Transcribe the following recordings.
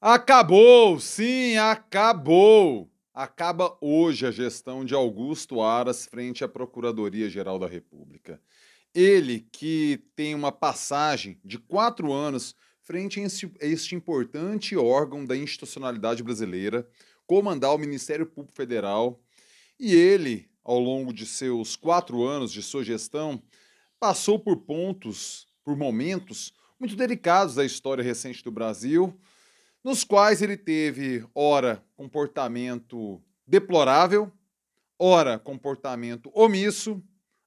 Acabou, sim, acabou. Acaba hoje a gestão de Augusto Aras frente à Procuradoria-Geral da República. Ele que tem uma passagem de quatro anos frente a este importante órgão da institucionalidade brasileira, comandar o Ministério Público Federal. E ele, ao longo de seus quatro anos de sua gestão, passou por pontos, por momentos muito delicados da história recente do Brasil nos quais ele teve, ora, comportamento deplorável, ora, comportamento omisso,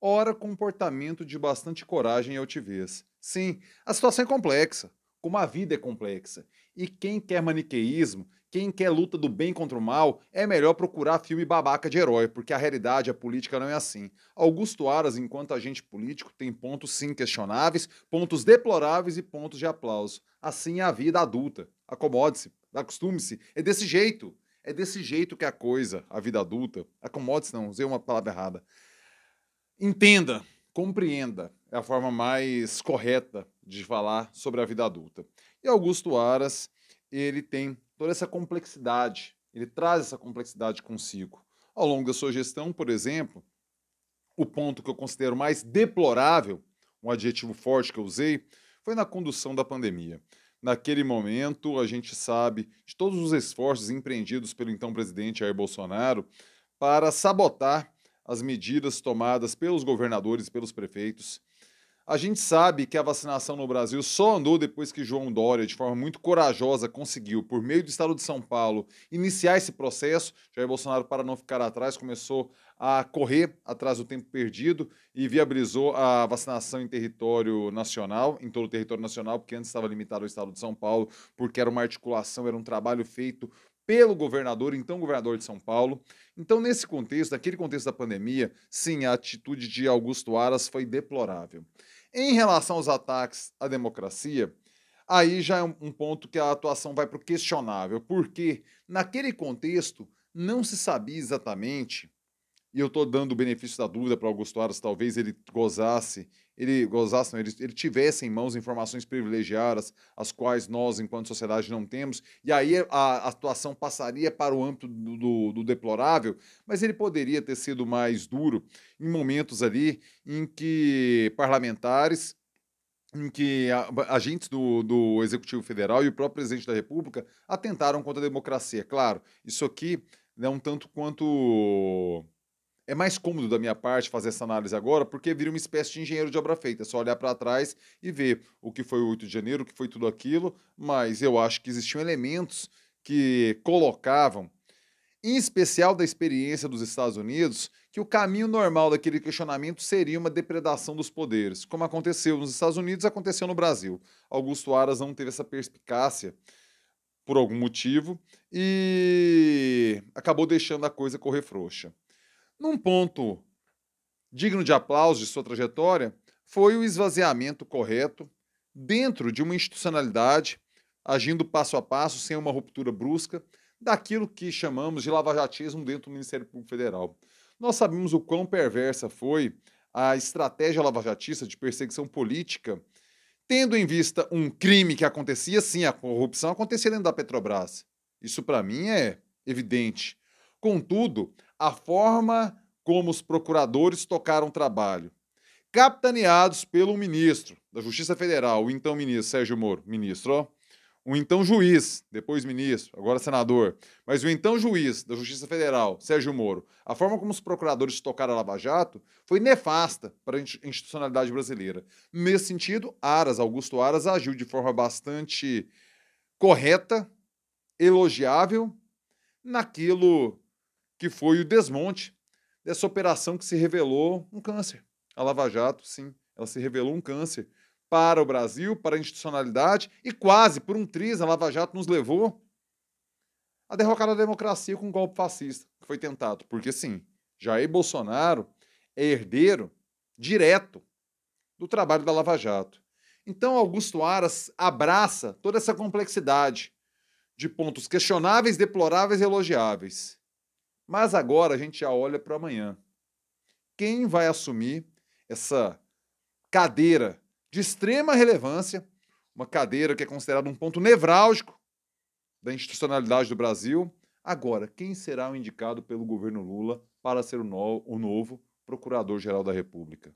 ora, comportamento de bastante coragem e altivez. Sim, a situação é complexa, como a vida é complexa. E quem quer maniqueísmo, quem quer luta do bem contra o mal, é melhor procurar filme babaca de herói, porque a realidade, a política não é assim. Augusto Aras, enquanto agente político, tem pontos sim questionáveis, pontos deploráveis e pontos de aplauso. Assim é a vida adulta. Acomode-se, acostume-se. É desse jeito. É desse jeito que é a coisa, a vida adulta. Acomode-se, não, usei uma palavra errada. Entenda, compreenda. É a forma mais correta de falar sobre a vida adulta. E Augusto Aras, ele tem toda essa complexidade, ele traz essa complexidade consigo. Ao longo da sua gestão, por exemplo, o ponto que eu considero mais deplorável, um adjetivo forte que eu usei, foi na condução da pandemia. Naquele momento, a gente sabe de todos os esforços empreendidos pelo então presidente Jair Bolsonaro para sabotar as medidas tomadas pelos governadores e pelos prefeitos a gente sabe que a vacinação no Brasil só andou depois que João Dória, de forma muito corajosa, conseguiu, por meio do Estado de São Paulo, iniciar esse processo. Jair Bolsonaro, para não ficar atrás, começou a correr atrás do tempo perdido e viabilizou a vacinação em território nacional, em todo o território nacional, porque antes estava limitado ao Estado de São Paulo, porque era uma articulação, era um trabalho feito pelo governador, então governador de São Paulo. Então, nesse contexto, naquele contexto da pandemia, sim, a atitude de Augusto Aras foi deplorável. Em relação aos ataques à democracia, aí já é um ponto que a atuação vai para o questionável, porque naquele contexto não se sabia exatamente, e eu estou dando o benefício da dúvida para Augusto Aras, talvez ele gozasse, ele gozasse, não, ele, ele tivesse em mãos informações privilegiadas, as quais nós, enquanto sociedade, não temos, e aí a, a atuação passaria para o âmbito do, do, do deplorável, mas ele poderia ter sido mais duro em momentos ali em que parlamentares em que agentes do, do Executivo Federal e o próprio presidente da República atentaram contra a democracia. Claro, isso aqui é um tanto quanto é mais cômodo da minha parte fazer essa análise agora, porque vira uma espécie de engenheiro de obra feita. É só olhar para trás e ver o que foi o 8 de janeiro, o que foi tudo aquilo, mas eu acho que existiam elementos que colocavam, em especial da experiência dos Estados Unidos, que o caminho normal daquele questionamento seria uma depredação dos poderes. Como aconteceu nos Estados Unidos, aconteceu no Brasil. Augusto Aras não teve essa perspicácia por algum motivo e acabou deixando a coisa correr frouxa. Num ponto digno de aplauso de sua trajetória, foi o esvaziamento correto dentro de uma institucionalidade, agindo passo a passo, sem uma ruptura brusca, daquilo que chamamos de lavajatismo dentro do Ministério Público Federal. Nós sabemos o quão perversa foi a estratégia lavajatista de perseguição política, tendo em vista um crime que acontecia, sim, a corrupção acontecia dentro da Petrobras. Isso, para mim, é evidente. Contudo, a forma como os procuradores tocaram trabalho, capitaneados pelo ministro da Justiça Federal, o então ministro Sérgio Moro, ministro, ó, o então juiz, depois ministro, agora senador, mas o então juiz da Justiça Federal, Sérgio Moro, a forma como os procuradores tocaram a Lava Jato foi nefasta para a institucionalidade brasileira. Nesse sentido, Aras, Augusto Aras, agiu de forma bastante correta, elogiável, naquilo que foi o desmonte dessa operação que se revelou um câncer. A Lava Jato, sim, ela se revelou um câncer para o Brasil, para a institucionalidade e quase por um triz a Lava Jato nos levou a derrocar a democracia com um golpe fascista que foi tentado. Porque sim, Jair Bolsonaro é herdeiro direto do trabalho da Lava Jato. Então Augusto Aras abraça toda essa complexidade de pontos questionáveis, deploráveis e elogiáveis. Mas agora a gente já olha para amanhã. Quem vai assumir essa cadeira de extrema relevância, uma cadeira que é considerada um ponto nevrálgico da institucionalidade do Brasil. Agora, quem será o indicado pelo governo Lula para ser o, no o novo Procurador-Geral da República?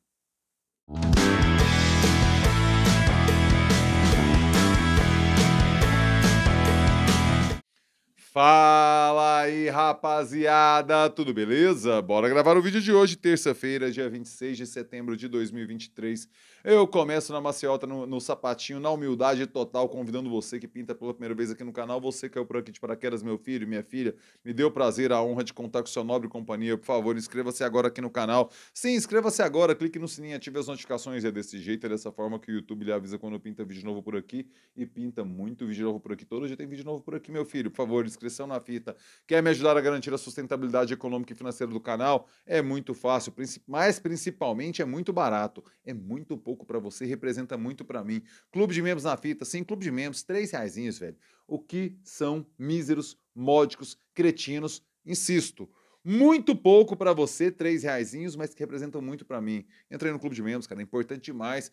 Fala aí, rapaziada, tudo beleza? Bora gravar o vídeo de hoje, terça-feira, dia 26 de setembro de 2023. Eu começo na maciota, no, no, sapatinho, na humildade total, convidando você que pinta pela primeira vez aqui no canal, você que caiu por aqui de paraquedas, meu filho, minha filha, me deu o prazer, a honra de contar com sua nobre companhia. Por favor, inscreva-se agora aqui no canal. Sim, inscreva-se agora, clique no sininho, ative as notificações. É desse jeito, é dessa forma que o YouTube lhe avisa quando pinta vídeo novo por aqui. E pinta muito vídeo novo por aqui. Todo dia tem vídeo novo por aqui, meu filho. Por favor, inscreva inscrição na fita, quer me ajudar a garantir a sustentabilidade econômica e financeira do canal, é muito fácil, mas principalmente é muito barato. É muito pouco para você, representa muito para mim. Clube de membros na fita, sim, clube de membros, três reais, velho. O que são míseros, módicos, cretinos, insisto. Muito pouco para você, três reaisinhos, mas que representam muito para mim. Entrei no clube de membros, cara, é importante demais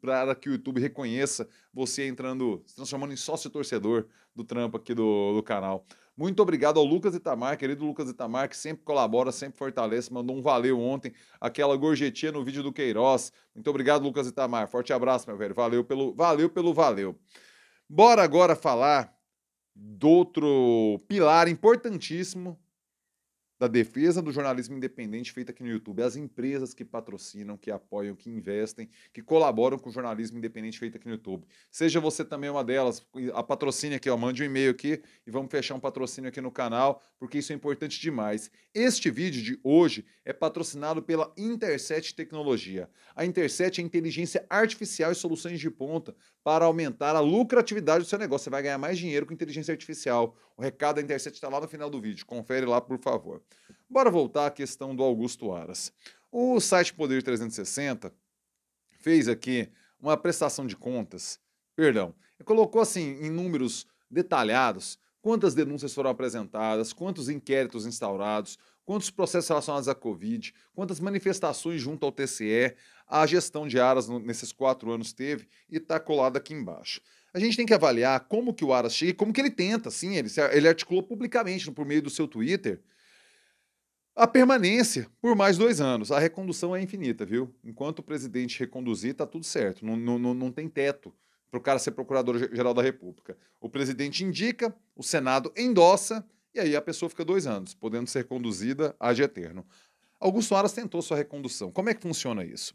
para que o YouTube reconheça você entrando, se transformando em sócio torcedor do trampo aqui do, do canal. Muito obrigado ao Lucas Itamar, querido Lucas Itamar, que sempre colabora, sempre fortalece, mandou um valeu ontem, aquela gorjetinha no vídeo do Queiroz. Muito obrigado, Lucas Itamar. Forte abraço, meu velho. Valeu pelo valeu pelo valeu. Bora agora falar do outro pilar importantíssimo da defesa do jornalismo independente feita aqui no YouTube, as empresas que patrocinam, que apoiam, que investem, que colaboram com o jornalismo independente feito aqui no YouTube. Seja você também uma delas, a patrocínio aqui, ó, mande um e-mail aqui e vamos fechar um patrocínio aqui no canal, porque isso é importante demais. Este vídeo de hoje é patrocinado pela Interset Tecnologia. A Interset é inteligência artificial e soluções de ponta para aumentar a lucratividade do seu negócio. Você vai ganhar mais dinheiro com inteligência artificial. O recado da Interset está lá no final do vídeo. Confere lá, por favor. Bora voltar à questão do Augusto Aras. O site Poder 360 fez aqui uma prestação de contas, perdão, colocou assim em números detalhados quantas denúncias foram apresentadas, quantos inquéritos instaurados, quantos processos relacionados à Covid, quantas manifestações junto ao TCE a gestão de Aras nesses quatro anos teve e está colado aqui embaixo. A gente tem que avaliar como que o Aras chega, como que ele tenta, sim, ele, ele articulou publicamente por meio do seu Twitter a permanência por mais dois anos. A recondução é infinita, viu? Enquanto o presidente reconduzir, tá tudo certo. Não, não, não tem teto para o cara ser procurador-geral da República. O presidente indica, o Senado endossa, e aí a pessoa fica dois anos, podendo ser conduzida ad eterno. Augusto Aras tentou sua recondução. Como é que funciona isso?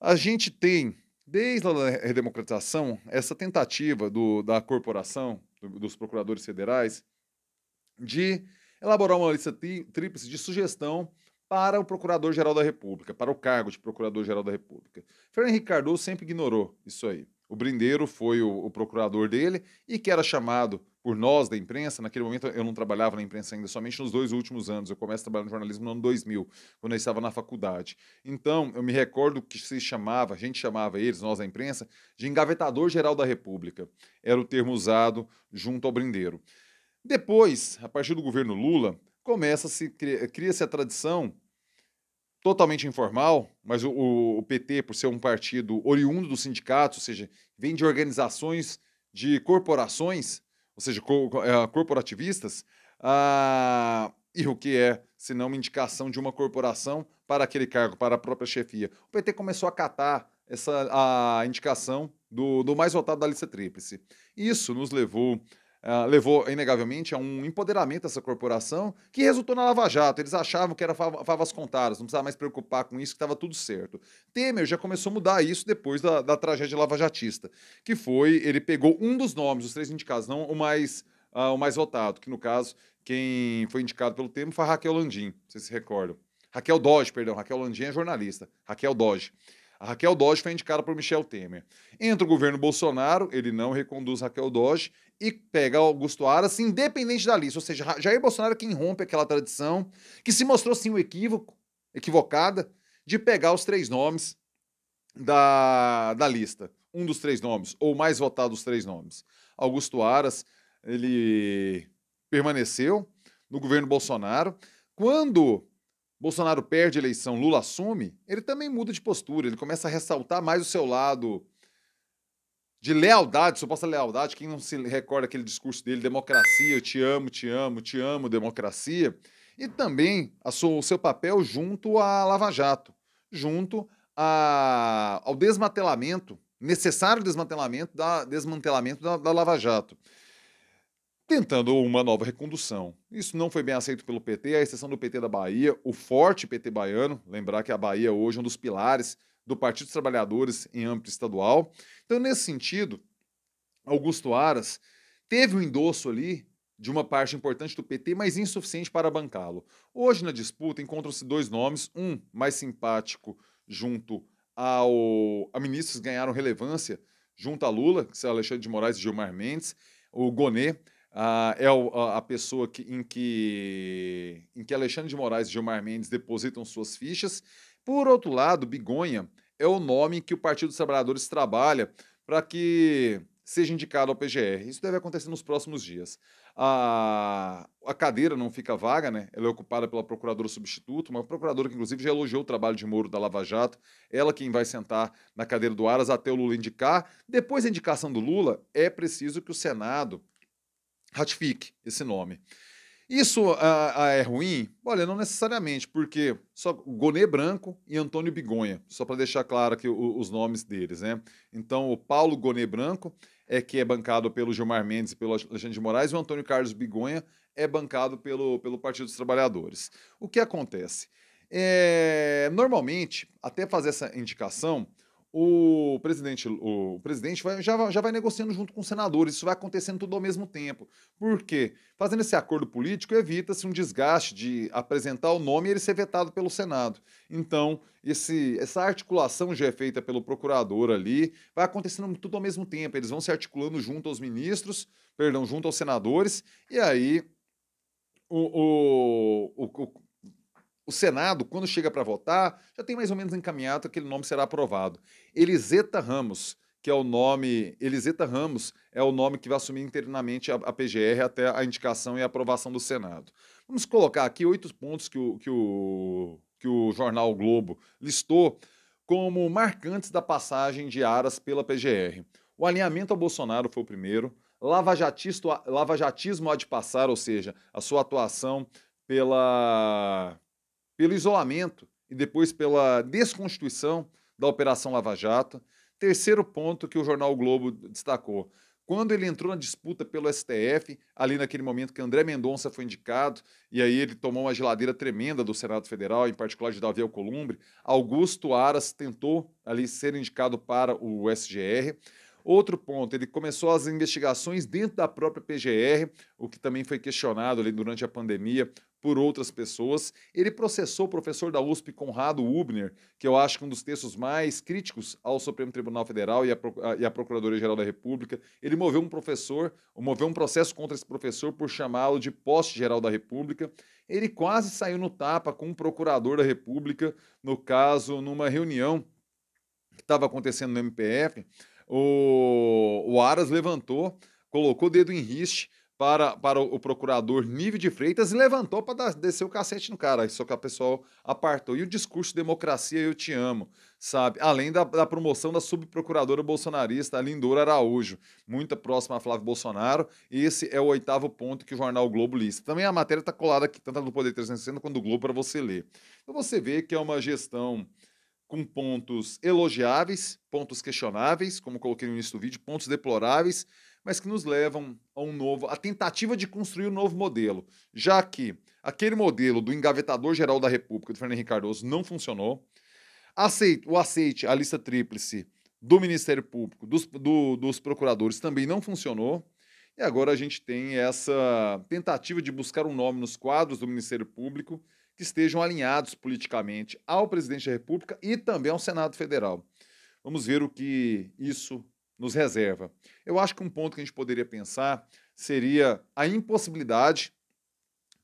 A gente tem, desde a redemocratização, essa tentativa do, da corporação, do, dos procuradores federais, de elaborar uma lista tríplice de sugestão para o Procurador-Geral da República, para o cargo de Procurador-Geral da República. Fernando Henrique Cardoso sempre ignorou isso aí. O Brindeiro foi o, o, procurador dele e que era chamado por nós da imprensa. Naquele momento eu não trabalhava na imprensa ainda, somente nos dois últimos anos. Eu começo a trabalhar no jornalismo no ano 2000, quando eu estava na faculdade. Então, eu me recordo que se chamava, a gente chamava eles, nós da imprensa, de engavetador geral da República. Era o termo usado junto ao Brindeiro. Depois, a partir do governo Lula, começa-se, cria-se a tradição totalmente informal, mas o, o, PT, por ser um partido oriundo dos sindicatos, ou seja, vem de organizações de corporações, ou seja, co é, corporativistas, ah, e o que é, se não uma indicação de uma corporação para aquele cargo, para a própria chefia. O PT começou a catar essa, a indicação do, do mais votado da lista tríplice. Isso nos levou Uh, levou, inegavelmente, a um empoderamento dessa corporação que resultou na Lava Jato. Eles achavam que era favas contadas, não precisava mais preocupar com isso, que estava tudo certo. Temer já começou a mudar isso depois da, da tragédia lavajatista, que foi, ele pegou um dos nomes, os três indicados, não o mais, uh, o mais votado, que no caso, quem foi indicado pelo Temer foi Raquel Landim, vocês se recordam. Raquel Doge, perdão, Raquel Landim é jornalista, Raquel Doge. A Raquel Doge foi indicada por Michel Temer. Entra o governo Bolsonaro, ele não reconduz Raquel Doge e pega Augusto Aras, independente da lista. Ou seja, Jair Bolsonaro é quem rompe aquela tradição, que se mostrou sim um equívoco, equivocada, de pegar os três nomes da, da lista. Um dos três nomes, ou mais votado dos três nomes. Augusto Aras, ele permaneceu no governo Bolsonaro. Quando Bolsonaro perde a eleição, Lula assume, ele também muda de postura, ele começa a ressaltar mais o seu lado de lealdade, suposta lealdade, quem não se recorda aquele discurso dele, democracia, eu te amo, te amo, te amo, democracia, e também sua, o seu papel junto à Lava Jato, junto a, ao desmantelamento, necessário desmantelamento da, desmantelamento da, da Lava Jato tentando uma nova recondução. Isso não foi bem aceito pelo PT, a exceção do PT da Bahia, o forte PT baiano, lembrar que a Bahia hoje é um dos pilares do Partido dos Trabalhadores em âmbito estadual. Então, nesse sentido, Augusto Aras teve um endosso ali de uma parte importante do PT, mas insuficiente para bancá-lo. Hoje, na disputa, encontram-se dois nomes, um mais simpático junto ao, a ministros que ganharam relevância junto a Lula, que são Alexandre de Moraes e Gilmar Mendes, o Gonê, Uh, é a, a, pessoa que, em, que, em que Alexandre de Moraes e Gilmar Mendes depositam suas fichas. Por outro lado, Bigonha é o nome que o Partido dos Trabalhadores trabalha para que seja indicado ao PGR. Isso deve acontecer nos próximos dias. A, a cadeira não fica vaga, né? Ela é ocupada pela procuradora substituta, uma procuradora que, inclusive, já elogiou o trabalho de Moro da Lava Jato. Ela quem vai sentar na cadeira do Aras até o Lula indicar. Depois da indicação do Lula, é preciso que o Senado ratifique esse nome. Isso ah, ah, é ruim? Olha, não necessariamente, porque só Gonê Branco e Antônio Bigonha, só para deixar claro aqui o, os nomes deles, né? Então, o Paulo Gonê Branco é que é bancado pelo Gilmar Mendes e pelo Alexandre de Moraes, e o Antônio Carlos Bigonha é bancado pelo, pelo Partido dos Trabalhadores. O que acontece? É, normalmente, até fazer essa indicação, o presidente, o presidente vai, já, já vai negociando junto com os senadores. Isso vai acontecendo tudo ao mesmo tempo. Por quê? Fazendo esse acordo político, evita-se um desgaste de apresentar o nome e ele ser vetado pelo Senado. Então, esse, essa articulação já é feita pelo procurador ali, vai acontecendo tudo ao mesmo tempo. Eles vão se articulando junto aos ministros, perdão, junto aos senadores, e aí o, o, o, o Senado, quando chega para votar, já tem mais ou menos encaminhado que aquele nome será aprovado. Eliseta Ramos, que é o nome. Eliseta Ramos é o nome que vai assumir interinamente a, a PGR até a indicação e a aprovação do Senado. Vamos colocar aqui oito pontos que o, que o, que o jornal Globo listou como marcantes da passagem de Aras pela PGR. O alinhamento ao Bolsonaro foi o primeiro. Lavajatismo há de passar, ou seja, a sua atuação pela pelo isolamento e depois pela desconstituição da Operação Lava Jato. Terceiro ponto que o jornal o Globo destacou. Quando ele entrou na disputa pelo STF, ali naquele momento que André Mendonça foi indicado, e aí ele tomou uma geladeira tremenda do Senado Federal, em particular de Davi Alcolumbre, Augusto Aras tentou ali ser indicado para o SGR. Outro ponto, ele começou as investigações dentro da própria PGR, o que também foi questionado ali durante a pandemia por outras pessoas. Ele processou o professor da USP, Conrado Ubner, que eu acho que é um dos textos mais críticos ao Supremo Tribunal Federal e à, Procuradoria-Geral da República. Ele moveu um professor, moveu um processo contra esse professor por chamá-lo de poste-geral da República. Ele quase saiu no tapa com um procurador da República, no caso, numa reunião que estava acontecendo no MPF, o, o Aras levantou, colocou o dedo em riste para, para o procurador Nível de Freitas e levantou para descer o cacete no cara. Só que a pessoa apartou. E o discurso democracia, eu te amo, sabe? Além da, da promoção da subprocuradora bolsonarista, a Lindora Araújo, muito próxima a Flávio Bolsonaro. Esse é o oitavo ponto que o jornal o Globo lista. Também a matéria está colada aqui, tanto no Poder 360 quanto do Globo, para você ler. Então você vê que é uma gestão com pontos elogiáveis, pontos questionáveis, como coloquei no início do vídeo, pontos deploráveis, mas que nos levam a um novo, a tentativa de construir um novo modelo, já que aquele modelo do engavetador geral da República, do Fernando Henrique Cardoso, não funcionou. O aceite, a lista tríplice do Ministério Público, dos, do, dos procuradores, também não funcionou. E agora a gente tem essa tentativa de buscar um nome nos quadros do Ministério Público que estejam alinhados politicamente ao presidente da República e também ao Senado Federal. Vamos ver o que isso nos reserva. Eu acho que um ponto que a gente poderia pensar seria a impossibilidade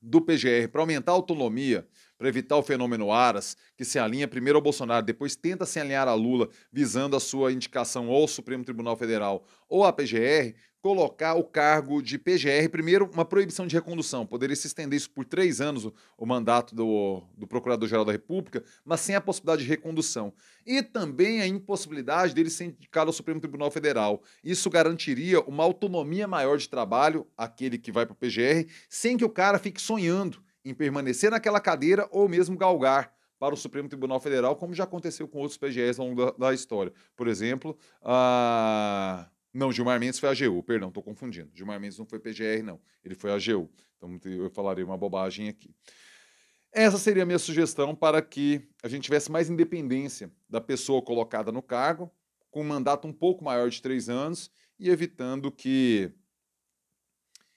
do PGR para aumentar a autonomia, para evitar o fenômeno Aras, que se alinha primeiro ao Bolsonaro, depois tenta se alinhar a Lula, visando a sua indicação ao Supremo Tribunal Federal ou à PGR, colocar o cargo de PGR, primeiro, uma proibição de recondução. Poderia se estender isso por três anos, o, mandato do, do Procurador-Geral da República, mas sem a possibilidade de recondução. E também a impossibilidade dele ser indicado ao Supremo Tribunal Federal. Isso garantiria uma autonomia maior de trabalho, aquele que vai para o PGR, sem que o cara fique sonhando em permanecer naquela cadeira ou mesmo galgar para o Supremo Tribunal Federal, como já aconteceu com outros PGRs ao longo da, da história. Por exemplo, a não, Gilmar Mendes foi AGU, perdão, estou confundindo. Gilmar Mendes não foi PGR, não. Ele foi AGU. Então eu falarei uma bobagem aqui. Essa seria a minha sugestão para que a gente tivesse mais independência da pessoa colocada no cargo, com um mandato um pouco maior de três anos e evitando que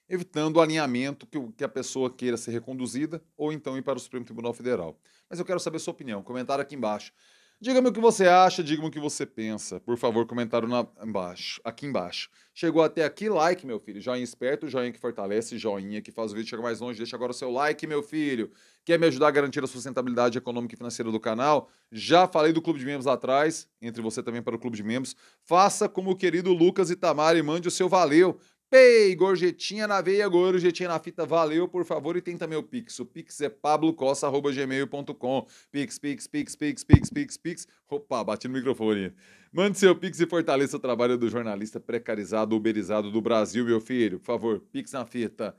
evitando o alinhamento que, que a pessoa queira ser reconduzida ou então ir para o Supremo Tribunal Federal. Mas eu quero saber a sua opinião. Comentário aqui embaixo. Diga-me o que você acha, diga-me o que você pensa. Por favor, comentário na, embaixo, aqui embaixo. Chegou até aqui, like, meu filho. Joinha esperto, joinha que fortalece, joinha que faz o vídeo chegar mais longe. Deixa agora o seu like, meu filho. Quer me ajudar a garantir a sustentabilidade econômica e financeira do canal? Já falei do clube de membros lá atrás, entre você também para o clube de membros. Faça como o querido Lucas Itamar e mande o seu valeu Pay, gorjetinha na veia, gorjetinha na fita, valeu, por favor, e tem também o Pix. O Pix é pablocossa.gmail.com. Pix, Pix, Pix, Pix, Pix, Pix, Pix. Opa, bati no microfone. Mande seu Pix e fortaleça o trabalho do jornalista precarizado, uberizado do Brasil, meu filho. Por favor, Pix na fita.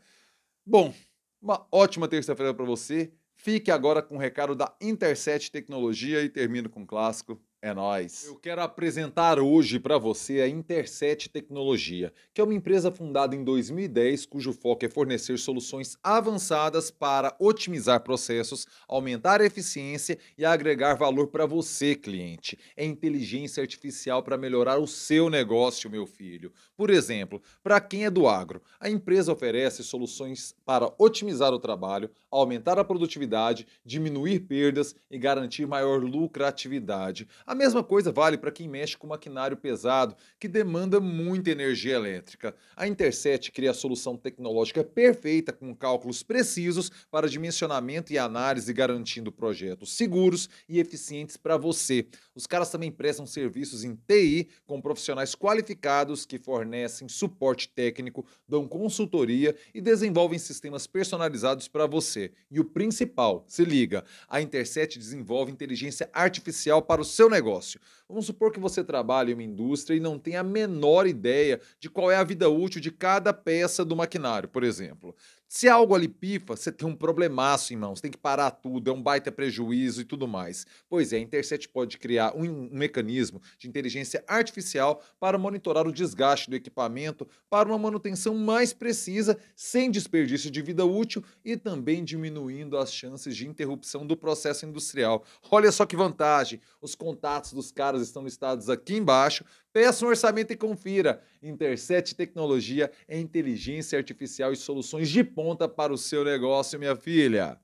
Bom, uma ótima terça-feira para você. Fique agora com o recado da Interset Tecnologia e termino com o clássico. É nós. Eu quero apresentar hoje para você a Interset Tecnologia, que é uma empresa fundada em 2010 cujo foco é fornecer soluções avançadas para otimizar processos, aumentar a eficiência e agregar valor para você, cliente. É inteligência artificial para melhorar o seu negócio, meu filho. Por exemplo, para quem é do agro, a empresa oferece soluções para otimizar o trabalho, aumentar a produtividade, diminuir perdas e garantir maior lucratividade. A mesma coisa vale para quem mexe com maquinário pesado, que demanda muita energia elétrica. A Interset cria a solução tecnológica perfeita com cálculos precisos para dimensionamento e análise, garantindo projetos seguros e eficientes para você. Os caras também prestam serviços em TI com profissionais qualificados que fornecem suporte técnico, dão consultoria e desenvolvem sistemas personalizados para você. E o principal, se liga, a Interset desenvolve inteligência artificial para o seu negócio. Vamos supor que você trabalha em uma indústria e não tem a menor ideia de qual é a vida útil de cada peça do maquinário, por exemplo. Se algo ali pifa, você tem um problemaço em mãos, tem que parar tudo, é um baita prejuízo e tudo mais. Pois é, a Interset pode criar um, um, mecanismo de inteligência artificial para monitorar o desgaste do equipamento para uma manutenção mais precisa, sem desperdício de vida útil e também diminuindo as chances de interrupção do processo industrial. Olha só que vantagem! Os contatos dos caras estão listados aqui embaixo. Peça um orçamento e confira. Interset Tecnologia é inteligência artificial e soluções de ponta para o seu negócio, minha filha.